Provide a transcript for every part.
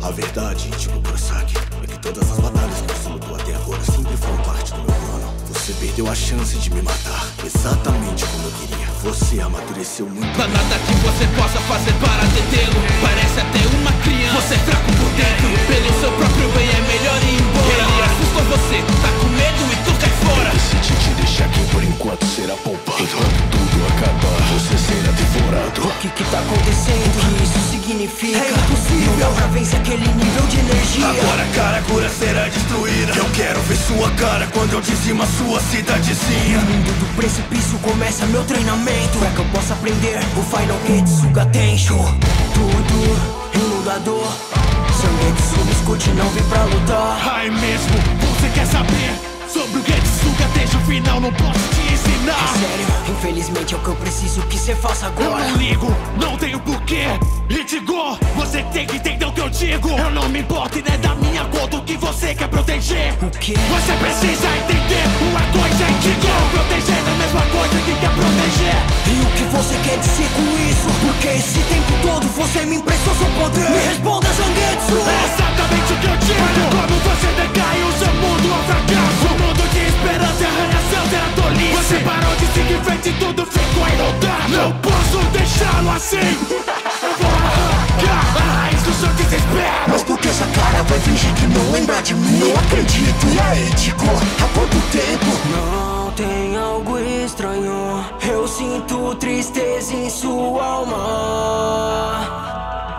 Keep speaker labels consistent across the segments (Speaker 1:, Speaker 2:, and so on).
Speaker 1: A verdade, Ichigo Kurosaki, é que todas as batalhas que você lutou até agora sempre foram parte do meu plano. Você perdeu a chance de me matar, exatamente como eu queria. Você amadureceu muito.
Speaker 2: Não há nada que você possa fazer para detê-lo. Parece até uma criança. Você é fraco por dentro. Pelo seu próprio bem é melhor ir embora. Ele assustou você, tá com medo e tu cai fora.
Speaker 1: Decidi te deixar aqui por enquanto será poupado. Enquanto tudo acabar, você será devorado.
Speaker 3: O que que tá acontecendo? Que isso significa? É impossível. Não dá pra vencer aquele nível de energia.
Speaker 1: Agora a Karakura será destruída. Eu quero ver sua cara quando eu dizima sua cidadezinha.
Speaker 3: No mundo do precipício começa meu treinamento. É que eu possa aprender o Final Getsuga Tensho. Tudo inundador. Sangetsu me escute, não vim pra lutar.
Speaker 4: Ai mesmo, você quer saber sobre o Getsuga desde o final? Não posso te ensinar.
Speaker 3: Sério, infelizmente é o que eu preciso que você faça
Speaker 4: Eu
Speaker 3: agora.
Speaker 4: não ligo, não tenho me importo e não é da minha conta o que você quer proteger.
Speaker 3: O quê?
Speaker 4: Você precisa entender uma coisa, Ichigo. Proteger é a mesma coisa que quer proteger.
Speaker 3: E o que você quer dizer com isso? Porque esse tempo todo você me emprestou seu poder. Me responda, Zangetsu!
Speaker 4: É exatamente o que eu digo. Olha como você decai, o seu mundo é um fracasso. O mundo de esperança e arranhação será tolice. Você parou de seguir em frente e tudo ficou inundável. Não posso deixá-lo assim.
Speaker 3: Fingir que não lembra de mim? Não acredito, e aí, Tico? Há quanto tempo? Não tem algo estranho Eu sinto tristeza em sua alma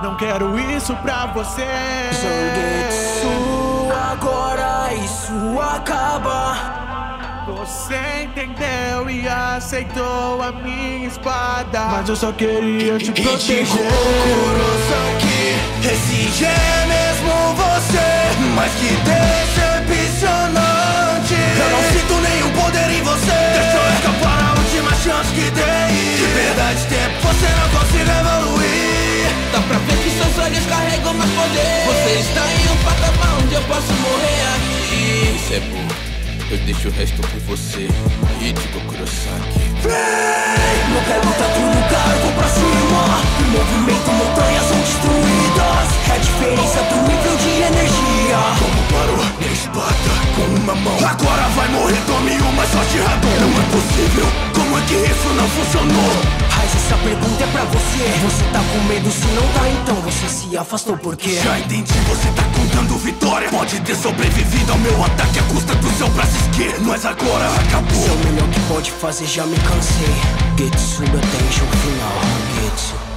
Speaker 4: Não quero isso pra você.
Speaker 3: Zangetsu, agora isso acaba
Speaker 4: Você entendeu e aceitou a minha espada. Mas eu só queria te proteger.
Speaker 1: Kurosaki, esse é
Speaker 2: olhos carregam poder. Você está em um patamar onde eu posso morrer aqui. Isso é bom. Eu deixo o resto por você. Ichigo Kurosaki.
Speaker 3: Não quero lutar pro lugar, vou pra cima O movimento, montanhas são destruídas É a diferença do nível de energia
Speaker 1: Como parou minha espada com uma mão Agora vai morrer, tome uma sorte radon Não é possível, como é que isso não funcionou?
Speaker 3: Mas essa pergunta é pra você. Você tá com medo, se não tá então Você se afastou por quê?
Speaker 1: Já entendi, você tá contando vitória. Pode ter sobrevivido ao meu ataque à custa do seu braço esquerdo Mas agora
Speaker 3: Isso é
Speaker 1: acabou
Speaker 3: o melhor que pode fazer, já me cansei. Getsuga tem jogo final. Getsu